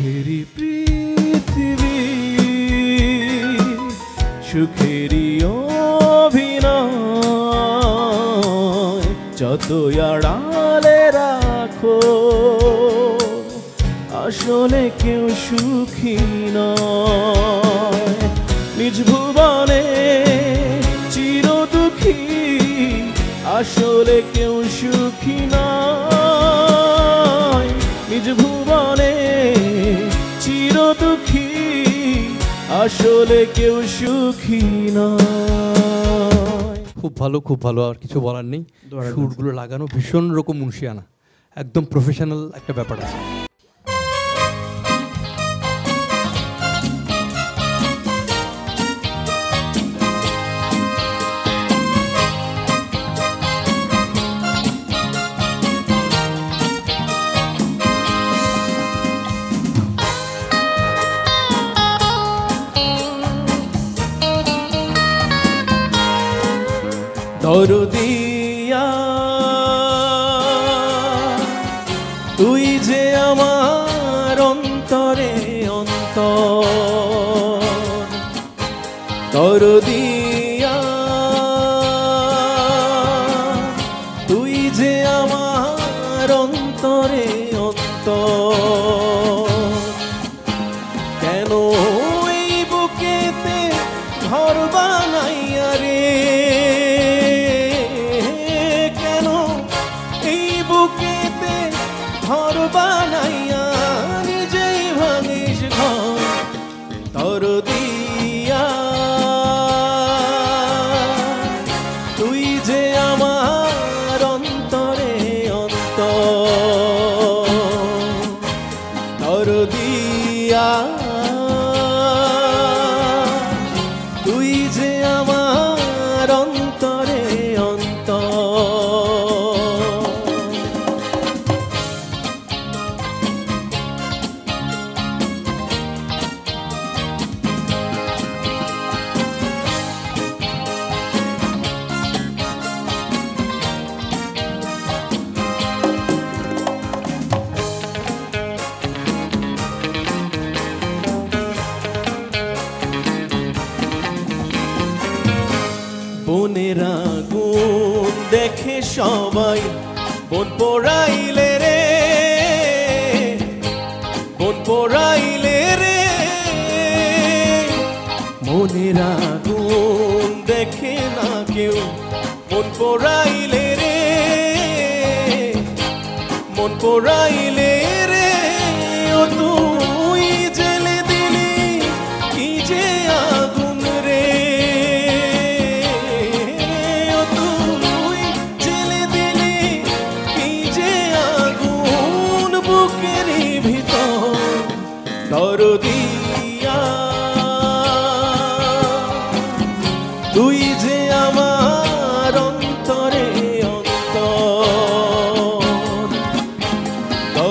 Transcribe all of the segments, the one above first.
দুঃখেরই পৃথিবী, সুখেরই অভিনয় যত আড়ালে রাখো, আসলে কেউ সুখী নয়। নিজ ভুবনে চির দুঃখী, আসলে কেউ সুখী নয়। নিজ আসলে কেউ সুখী নয়। খুব ভালো খুব ভালো আর কিছু বলার নেই। সুরগুলো লাগানো ভীষণ রকম মুন্সিয়ানা একদম প্রফেশনাল একটা ব্যাপার আছে। দরদিয়া ঘর বানাইয়া সবাই বোন পড়াইলে রে বোন পড়াইলে রে। মনের আগুন দেখে না কেউ মন পড়াইলে রে, মন পোড়াইলে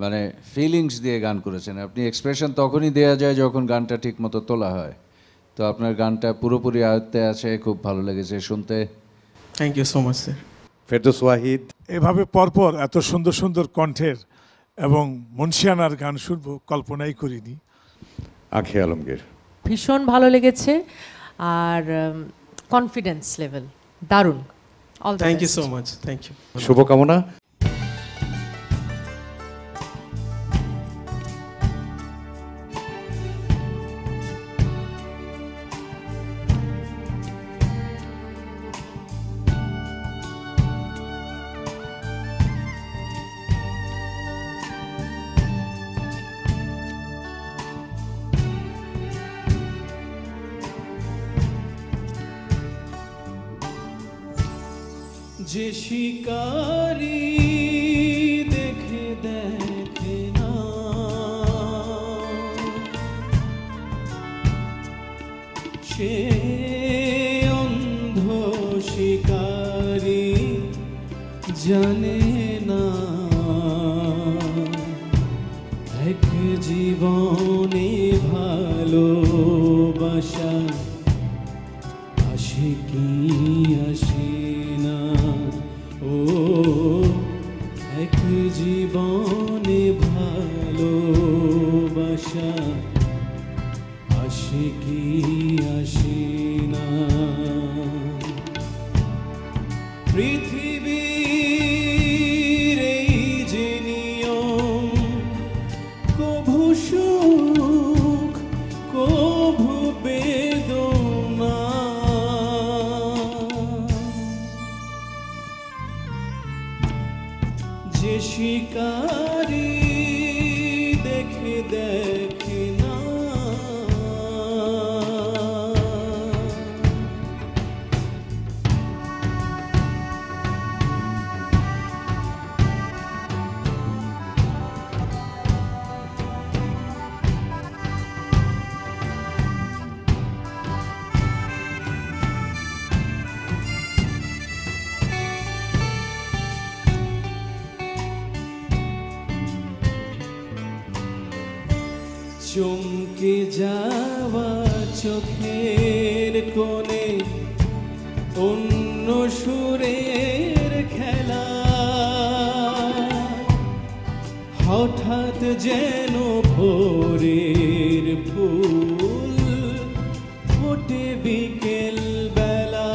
মানে ফিলিংস দিয়ে গান করেছেন। আপনি এক্সপ্রেশন তখনই দেওয়া যায় যখন গানটা ঠিক মতো তোলা হয়। তো আপনার গানটা পুরোপুরি আয়ত্তে আছে খুব ভালো লেগেছে শুনতে। Thank you so much sir Ferdous Wahid. এভাবে পরপর এত সুন্দর সুন্দর কণ্ঠের এবং মুন্সিয়ানার গান শুনব কল্পনাই করিনি। আখি আলমগীর। ভীষণ ভালো লেগেছে আর কনফিডেন্স লেভেল দারুণ। All thank you so much thank you শুভকামনা। যে শিকারি দেখে দেখে না। সে অন্ধ শিকারি জানে না। এক জীবনে ভালোবাসা আসে কি যে শিকারি দেখে দেখে চমকে যাওয়া চোখের কোণে অন্য সুরের খেলা। হঠাৎ যেন ভোরের ফুল ফোটে বিকেল বেলা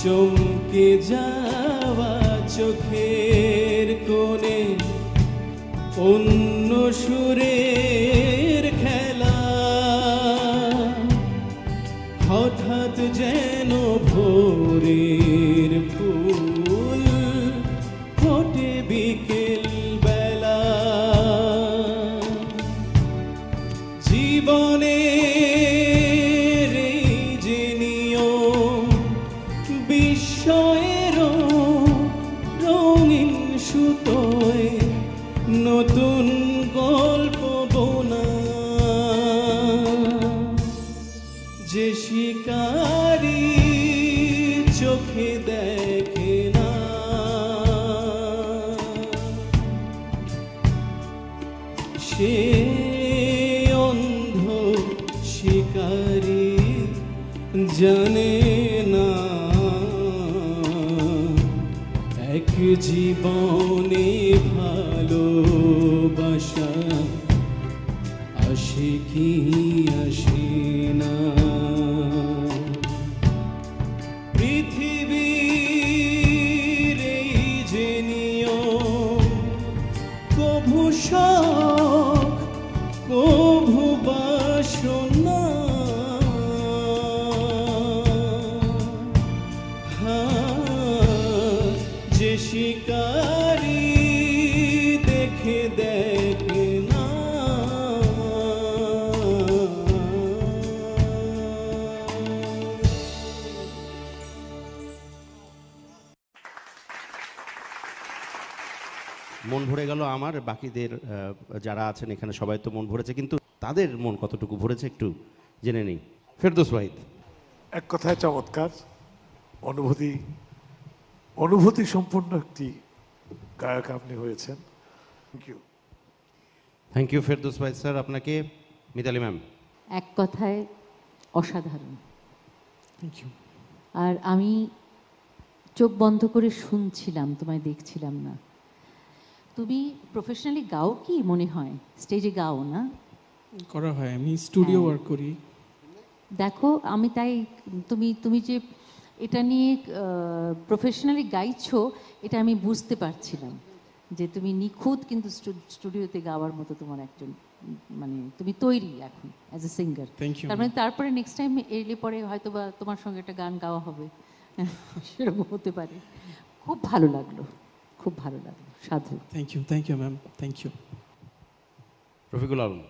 চমকে যাওয়া চোখের কোণে অন্য সুরের খেলা। হঠাৎ যেন ভোরের ফুল ফোটে বিকেল বেলা। জীবনের দেখে না। সে অন্ধ শিকারি জানে না। এক জীবনে মন ভরে গেল আমার বাকিদের যারা আছেন এখানে সবাই তো মন ভরেছে কিন্তু তাদের মন কতটুকু ভরেছে একটু জেনে নেই। ফেরদোস ওয়াহিদ। এক কথায় চমৎকার অনুভূতি অনুভূতি সম্পূর্ণ একটি গায়ক আপনি হয়েছেন। Thank you thank you Ferdous Wahid sir আপনাকে মিতালি ম্যাম। এক কথায় অসাধারণ। থ্যাংক ইউ আর আমি চোখ বন্ধ করে শুনছিলাম তোমায় দেখছিলাম না। তুমি প্রফেশনালি গাও কি মনে হয়? স্টেজে গাও না? করা হয় আমি স্টুডিও হ্যাঁ। ওয়ার্ক করি। দেখো আমি তাই তুমি তুমি যে এটা নিয়ে প্রফেশনালি গাইছো এটা আমি বুঝতে পারছিলাম যে তুমি নিখুঁত কিন্তু স্টুডিওতে গাওয়ার মতো তোমার একজন মানে তুমি তৈরি এখন অ্যাজ এ সিঙ্গার তার মানে তারপরে নেক্সট টাইম এলে পরে হয়তো বা তোমার সঙ্গে একটা গান গাওয়া হবে। সেরকম হতে পারে। খুব ভালো লাগল খুব ভালো লাগল। সাধু thank you thank you ma'am thank you Rafiqul Alam.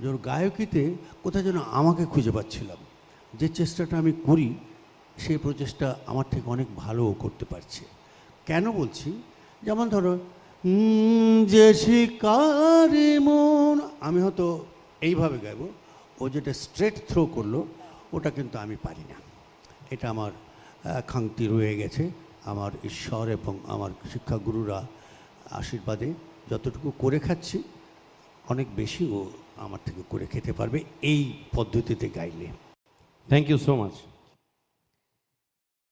যে ওর গায়কিতে কোথায় যেন আমাকে খুঁজে পাচ্ছিলাম। যে চেষ্টাটা আমি করি সেই প্রচেষ্টা আমার থেকে অনেক ভালো ও করতে পারছে। কেন বলছি? যেমন ধরো যে শিকারে মন আমি হয়তো এইভাবে গাইবো ও যেটা স্ট্রেট থ্রো করল ওটা কিন্তু আমি পারি না। এটা আমার খাংতি রয়ে গেছে। আমার ঈশ্বর এবং আমার শিক্ষাগুরুরা আশীর্বাদে যতটুকু করে খাচ্ছি, অনেক বেশি ও আমার থেকে করে খেতে পারবে এই পদ্ধতিতে গাইলে। Thank you so much